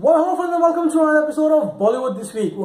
वो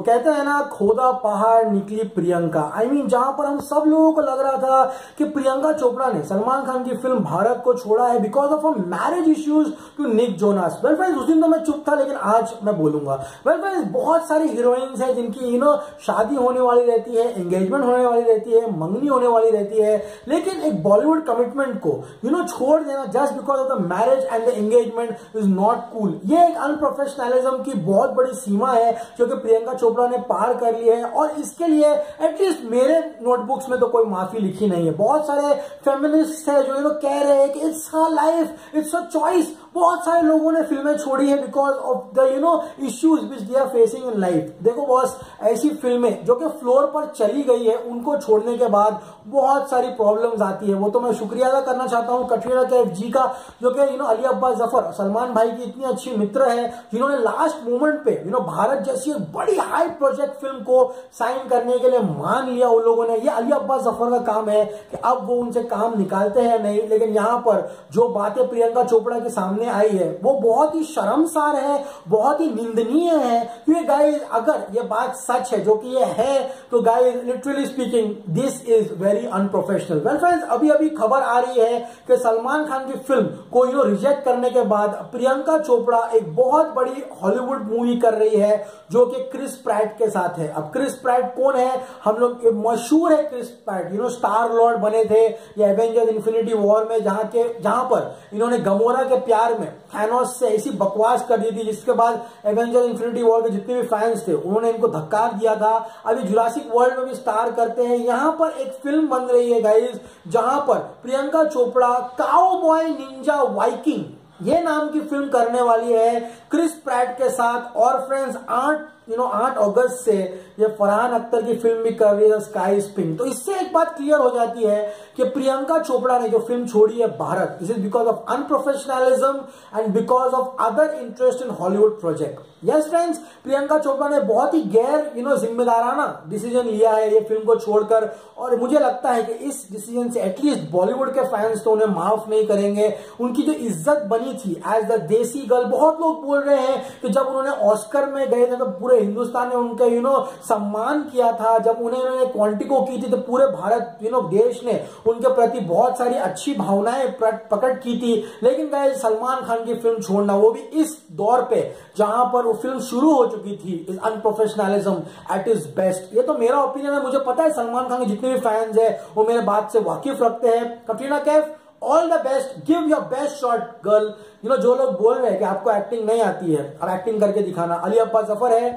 कहते हैं ना खोदा पहाड़ निकली Priyanka. I I mean mean, जहाँ पर हम सब लोगों को लग रहा था कि प्रियंका चोपड़ा ने सलमान खान की फ़िल्म भारत को छोड़ा है because of a marriage issues to Nick Jonas well friends उस दिन तो मैं चुप था लेकिन आज मैं बोलूँगा। वेल फ्रेंड्स बहुत सारी हीरोइंस है जिनकी यू नो शादी होने वाली रहती है एंगेजमेंट होने वाली रहती है मंगनी होने वाली रहती है। लेकिन एक बॉलीवुड कमिटमेंट को यू you नो know, छोड़ देना just because of the marriage and the engagement is not cool ये एक अनप्रोफेशनल प्रोफेशनलिज्म की बहुत बड़ी सीमा है, जो कि प्रियंका चोपड़ा ने पार कर ली है। और इसके लिए एटलीस्ट मेरे नोटबुक्स में तो कोई माफ़ी लिखी नहीं है। बहुत सारे फेमिनिस्ट है जो ये कह रहे हैं कि it's her life it's a choice बहुत सारे लोगों ने फ़िल्में छोड़ी है because of the you know issues which they are facing in life देखो बॉस ऐसी फ़िल्में जो कि फ्लोर पर चली गई है, उनको छोड़ने के बाद बहुत सारी प्रॉब्लम्स आती है। वो तो मैं शुक्रिया अदा करना चाहता हूँ कटरीना कैफ जी का, जो कि यू नो अली अब्बास ज़फ़र, सलमान भाई की इतनी अच्छी मित्र है, जिन्होंने लास्ट मोमेंट पे यू नो भारत जैसी एक बड़ी हाई प्रोजेक्ट फ़िल्म को साइन करने के लिए मान लिया उन लोगों ने। ये अली अब्बास ज़फ़र का काम है कि अब वो उनसे काम निकालते हैं नहीं, लेकिन यहाँ पर जो बातें प्रियंका चोपड़ा के सामने आई है, वो बहुत ही शर्मसार है, बहुत ही निंदनीय है। क्योंकि गाइस अगर ये बात सच है, जो कि ये है तो guys literally speaking this is very unprofessional well friends अभी अभी खबर आ रही है कि सलमान खान की फ़िल्म को यू रिजेक्ट करने के बाद प्रियंका चोपड़ा एक बहुत बड़ी हॉलीवुड मूवी कर रही है, जो कि क्रिस प्रैट के साथ है। अब क्रिस प्रैट कौन है? हम लोग मशहूर है Chris Pratt you know star lord बने थे, ये एवेंजर इन्फिनिटी वॉर में, जहाँ के, जहाँ पर इन्होंने गमोरा के प्यार में थैनोस से ऐसी बकवास कर दी थी, जिसके बाद एवेंजर इन्फिनिटी वॉर के जितने भी फैंस थे, उन्होंने इनको धक्का दिया था। अभी जुरासिक वर्ल्ड में भी स्टार करते हैं। यहाँ पर एक फ़िल्म बन रही है गाइज़ जहाँ पर Priyanka Chopra cowboy ninja Viking ये नाम की फ़िल्म करने वाली है क्रिस प्रैट के साथ और फ्रेंड्स आठ यू नो आठ अगस्त से ये फरहान अख्तर की फ़िल्म भी कर रही है स्काई स्पिन तो इससे एक बात क्लियर हो जाती है कि प्रियंका चोपड़ा ने जो फ़िल्म छोड़ी है Bharat this is because of unprofessionalism and because of other interest in Hollywood project yes friends Priyanka Chopra ने बहुत ही गैर यू नो जिम्मेदाराना डिसीज़न लिया है ये फ़िल्म को छोड़कर और मुझे लगता है कि इस डिसीज़न से एटलीस्ट बॉलीवुड के फैंस तो उन्हें माफ़ नहीं करेंगे, उनकी जो इज़्ज़त बनी थी। एज द देसी गर्ल बहुत लोग बोल रहे हैं कि जब उन्होंने ऑस्कर में गए थे तो पूरे हिंदुस्तान ने उनका यू नो सम्मान किया था। जब उन्हें उन्होंने क्वांटिको की थी तो पूरे भारत यू नो देश ने उनके प्रति बहुत सारी अच्छी भावनाएँ प्रकट की थी। लेकिन गए सलमान खान की फ़िल्म छोड़ना, वो भी इस दौर पे, जहाँ पर वो फ़िल्म शुरू हो चुकी थी is unprofessionalism at is best ये तो मेरा ओपिनियन है। मुझे पता है सलमान खान के जितने भी फैंस है, वो मेरे बात से वाकिफ रखते हैं। Katrina Kaif all the best give your best shot girl you know जो लोग बोल रहे हैं कि आपको एक्टिंग नहीं आती है, अब एक्टिंग करके दिखाना। अली अब्बा ज़फ़र है।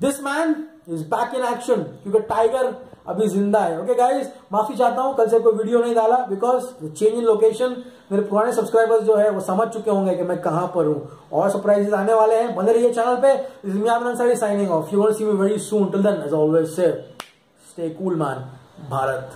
This man is back in action क्योंकि टाइगर अभी ज़िंदा है। ओके गाइस माफ़ी चाहता हूँ, कल से कोई वीडियो नहीं डाला बिकॉज़ चेंज इन लोकेशन मेरे पुराने सब्सक्राइबर्स जो है, वो समझ चुके होंगे कि मैं कहाँ पर हूँ। और सरप्राइजेस आने वाले हैं। बने रहिए चैनल पे। Is signing off you want see me very soon till then as always say stay cool man Bharat